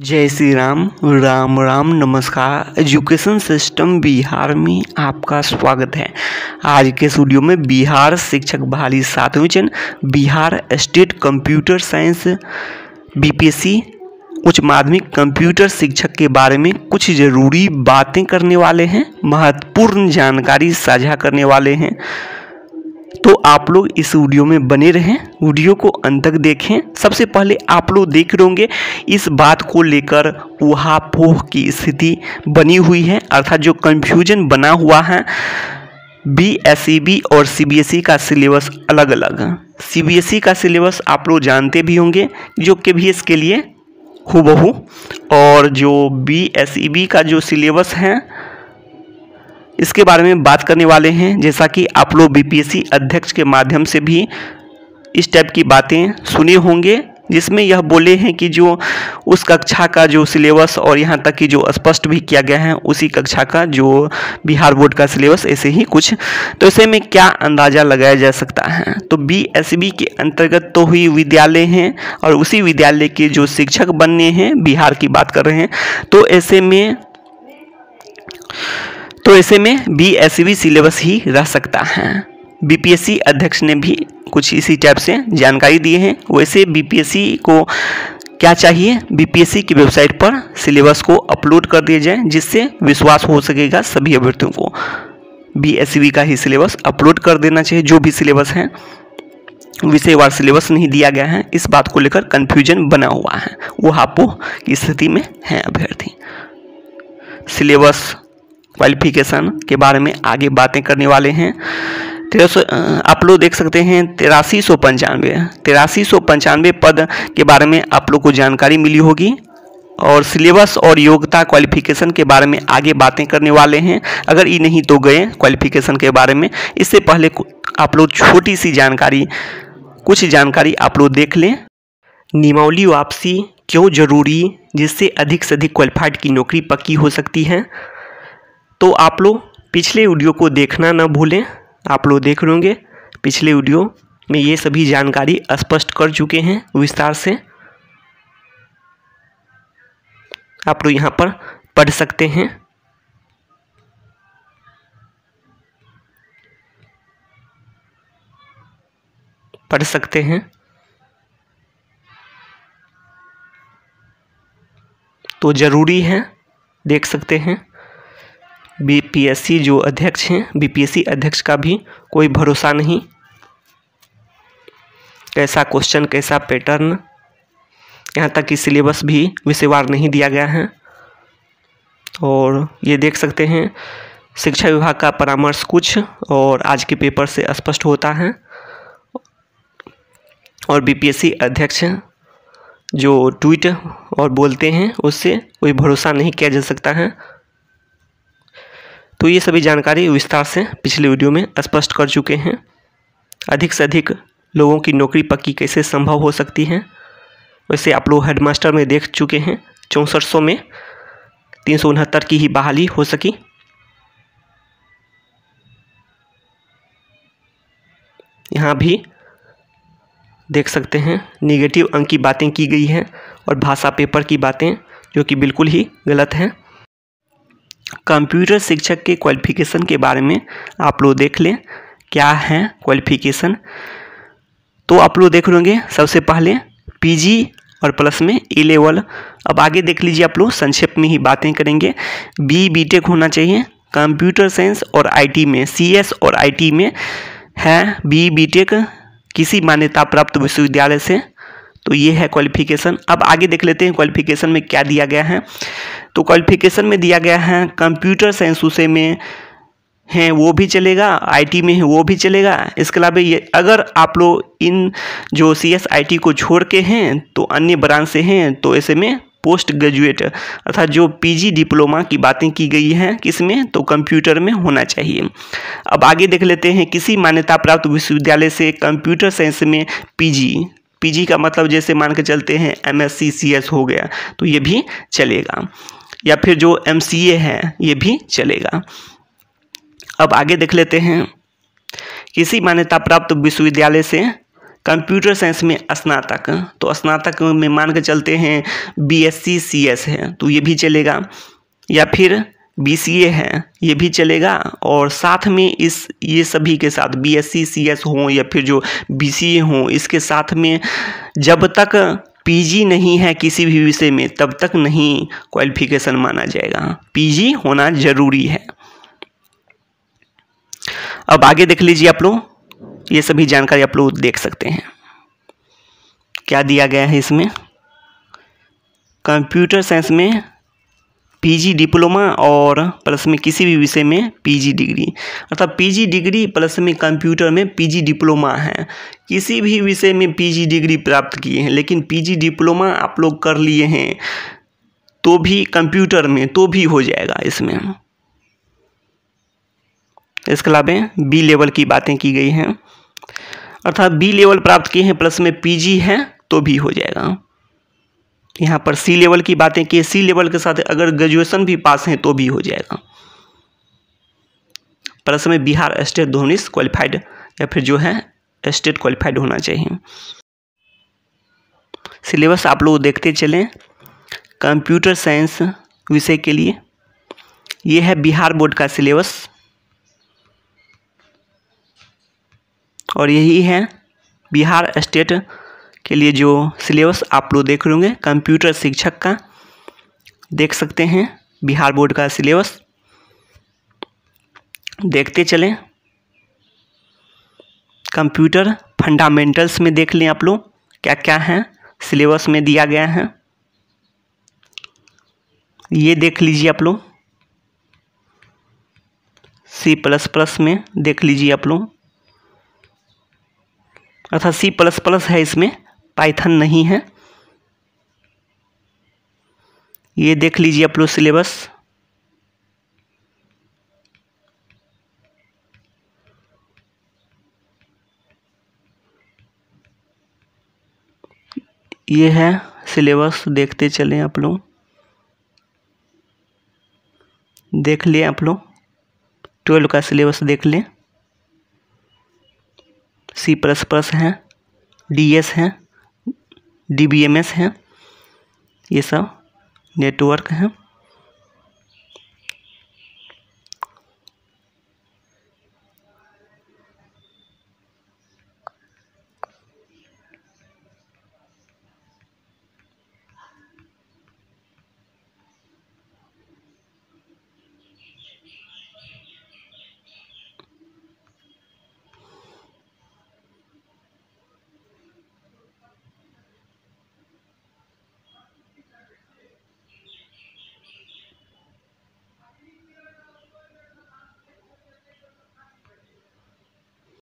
जय श्री राम राम राम नमस्कार। Education system Bihar में आपका स्वागत है। आज के स्टूडियो में बिहार शिक्षक बहाली सातवें चरण, Bihar state computer science BPSC उच्च माध्यमिक कंप्यूटर शिक्षक के बारे में कुछ ज़रूरी बातें करने वाले हैं, महत्वपूर्ण जानकारी साझा करने वाले हैं। तो आप लोग इस वीडियो में बने रहें, वीडियो को अंत तक देखें। सबसे पहले आप लोग देख रहे होंगे, इस बात को लेकर उहापोह की स्थिति बनी हुई है, अर्थात जो कंफ्यूजन बना हुआ है बी एस बी और सी बी एस ई का सिलेबस अलग अलग है सी बी एस ई का सिलेबस आप लोग जानते भी होंगे, जो के भी इसके लिए हूबहू। और जो बी एस ई बी का जो सिलेबस है इसके बारे में बात करने वाले हैं। जैसा कि आप लोग बीपीएससी अध्यक्ष के माध्यम से भी इस टाइप की बातें सुने होंगे, जिसमें यह बोले हैं कि जो उस कक्षा का जो सिलेबस और यहाँ तक कि जो स्पष्ट भी किया गया है, उसी कक्षा का जो बिहार बोर्ड का सिलेबस, ऐसे ही कुछ। तो ऐसे में क्या अंदाज़ा लगाया जा सकता है? तो बी एस बी के अंतर्गत तो हुई विद्यालय हैं और उसी विद्यालय के जो शिक्षक बनने हैं, बिहार की बात कर रहे हैं। तो ऐसे में तो ऐसे में बी एस सिलेबस ही रह सकता है। बीपीएससी अध्यक्ष ने भी कुछ इसी टाइप से जानकारी दिए हैं। वैसे बीपीएससी को क्या चाहिए? बीपीएससी की वेबसाइट पर सिलेबस को अपलोड कर दिया जाए, जिससे विश्वास हो सकेगा सभी अभ्यर्थियों को। बी का ही सिलेबस अपलोड कर देना चाहिए, जो भी सिलेबस है। विषयवार सिलेबस नहीं दिया गया है। इस बात को लेकर कन्फ्यूज़न बना हुआ है। वो हापो की स्थिति में है अभ्यर्थी? सिलेबस क्वालिफिकेशन के बारे में आगे बातें करने वाले हैं। तेरह सौ आप लोग देख सकते हैं तिरासी सौ पंचानवे, तिरासी सौ पंचानवे पद के बारे में आप लोग को जानकारी मिली होगी। और सिलेबस और योग्यता क्वालिफिकेशन के बारे में आगे बातें करने वाले हैं। अगर ये नहीं तो गए क्वालिफिकेशन के बारे में। इससे पहले आप लोग छोटी सी जानकारी, कुछ जानकारी आप लोग देख लें। नियमावली वापसी क्यों ज़रूरी, जिससे अधिक से अधिक क्वालिफाइड की नौकरी पक्की हो सकती है? तो आप लोग पिछले वीडियो को देखना ना भूलें। आप लोग देख होंगे, पिछले वीडियो में ये सभी जानकारी स्पष्ट कर चुके हैं विस्तार से। आप लोग यहाँ पर पढ़ सकते हैं। पढ़ सकते हैं। तो ज़रूरी है, देख सकते हैं। बीपीएससी जो अध्यक्ष हैं बीपीएससी अध्यक्ष का भी कोई भरोसा नहीं। कैसा क्वेश्चन कैसा पैटर्न यहाँ तक कि सिलेबस भी विषयवार नहीं दिया गया है। और ये देख सकते हैं, शिक्षा विभाग का परामर्श कुछ और आज के पेपर से स्पष्ट होता है। और बीपीएससी अध्यक्ष जो ट्वीट और बोलते हैं, उससे कोई भरोसा नहीं किया जा सकता है। तो ये सभी जानकारी विस्तार से पिछले वीडियो में स्पष्ट कर चुके हैं। अधिक से अधिक लोगों की नौकरी पक्की कैसे संभव हो सकती है, वैसे आप लोग हेडमास्टर में देख चुके हैं, चौंसठ सौ में तीन सौ उनहत्तर की ही बहाली हो सकी। यहाँ भी देख सकते हैं निगेटिव अंक की बातें की गई हैं और भाषा पेपर की बातें, जो कि बिल्कुल ही गलत हैं। कंप्यूटर शिक्षक के क्वालिफिकेशन के बारे में आप लोग देख लें, क्या है क्वालिफिकेशन तो आप लोग देख लेंगे, सबसे पहले पीजी और प्लस में ए लेवल अब आगे देख लीजिए आप लोग, संक्षेप में ही बातें करेंगे। बी बी टेक होना चाहिए कंप्यूटर साइंस और आईटी में सीएस और आईटी में है बी बी टेक किसी मान्यता प्राप्त विश्वविद्यालय से तो ये है क्वालिफिकेशन अब आगे देख लेते हैं क्वालिफिकेशन में क्या दिया गया है। तो क्वालिफिकेशन में दिया गया है कंप्यूटर साइंस उसे में हैं, वो भी चलेगा आईटी में है, वो भी चलेगा। इसके अलावा ये, अगर आप लोग इन जो सी एस आई टी को छोड़ के हैं तो अन्य ब्रांच से हैं तो ऐसे में पोस्ट ग्रेजुएट अर्थात जो पीजी डिप्लोमा की बातें की गई हैं किसमें तो कंप्यूटर में होना चाहिए। अब आगे देख लेते हैं, किसी मान्यता प्राप्त विश्वविद्यालय से कंप्यूटर साइंस में पीजी पीजी का मतलब जैसे मान के चलते हैं एम एस हो गया तो ये भी चलेगा। या फिर जो एम सी ए है, ये भी चलेगा। अब आगे देख लेते हैं। किसी मान्यता प्राप्त विश्वविद्यालय से कंप्यूटर साइंस में स्नातक तो स्नातक में मान के चलते हैं B S C C S है तो ये भी चलेगा। या फिर बी सी ए है, ये भी चलेगा। और साथ में इस, ये सभी के साथ B S C C S हों या फिर जो बी सी ए हों, इसके साथ में जब तक पीजी नहीं है किसी भी विषय में, तब तक नहीं क्वालिफिकेशन माना जाएगा। पीजी होना ज़रूरी है। अब आगे देख लीजिए आप लोग। ये सभी जानकारी आप लोग देख सकते हैं। क्या दिया गया है इसमें? कंप्यूटर साइंस में पीजी डिप्लोमा और प्लस में किसी भी विषय में पीजी डिग्री। अर्थात पीजी डिग्री प्लस में कंप्यूटर में पीजी डिप्लोमा है। किसी भी विषय में पीजी डिग्री प्राप्त किए हैं, लेकिन पीजी डिप्लोमा आप लोग कर लिए हैं तो भी कंप्यूटर में तो भी हो जाएगा इसमें। इसके अलावा बी लेवल की बातें की गई हैं। अर्थात बी लेवल प्राप्त किए हैं, प्लस में पीजी है तो भी हो जाएगा। यहाँ पर सी लेवल की बातें की सी लेवल के साथ अगर ग्रेजुएशन भी पास हैं तो भी हो जाएगा। प्लस में बिहार स्टेट धोनिस क्वालिफाइड या फिर जो है स्टेट क्वालिफाइड होना चाहिए। सिलेबस आप लोग देखते चलें। कंप्यूटर साइंस विषय के लिए। ये है बिहार बोर्ड का सिलेबस और यही है बिहार स्टेट के लिए जो सिलेबस आप लोग देख होंगे कंप्यूटर शिक्षक का, देख सकते हैं, बिहार बोर्ड का सिलेबस देखते चलें। कंप्यूटर फंडामेंटल्स में देख लें आप लोग क्या क्या है सिलेबस में दिया गया है। ये देख लीजिए आप लोग। सी प्लस प्लस में देख लीजिए आप लोग। अर्थात सी प्लस प्लस है इसमें। पाइथन नहीं है। ये देख लीजिए आप लोग सिलेबस। ये है सिलेबस, देखते चलें आप लोग। देख लें आप लोग। ट्वेल्व का सिलेबस देख लें। सी प्लस प्लस है, डी एस है। डी बी एम एस हैं। ये सब नेटवर्क हैं।